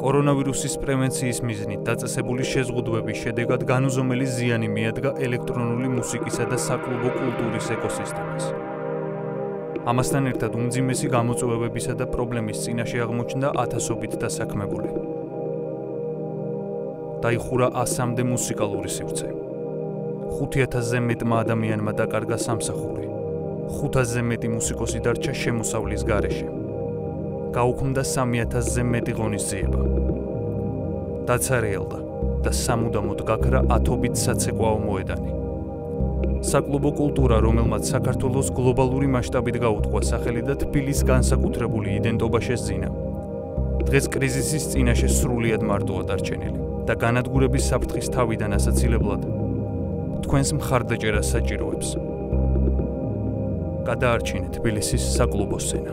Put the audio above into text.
კორონავირუსის პრევენციის მიზნით დაწესებული შეზღუდვების შედეგად განუზომელი ზიანი მიადგა ელექტრონული მუსიკისა და საკლუბო კულტურის ეკოსისტემას. ამასთან ერთად უმძიმესი გამოწვევებებისა და პრობლემის წინაშე აღმოჩნდა ათასობით დასაქმებული. დაიხურა 100-მდე მუსიკალური სივრცე. 5000-ზე მეტმა ადამიანმა დაკარგა სამსახური. 500-ზე მეტი მუსიკოსი დარჩა შემოსავლის გარეშე. გაუქმდა 3000-ზე მეტი ღონისძიება. დაცარეელდა და სამუდამოდ გაქრა ათობით საცეკვაო მოედანი. საკლუბო კულტურა, რომელმაც საქართველოს გლობალური მასშტაბით გაუთქვა სახელი და თბილის განსაკუთრებული იდენტობა შესძინა. დღეს კრიზისის წინაშე სრულიად მარტოა დარჩენილი და განადგურების საფრთხის თავიდან ასაცილებლად თქვენს მხარდაჭერას საჭიროებს. გადაარჩინეთ თბილისის საკლუბო სცენა.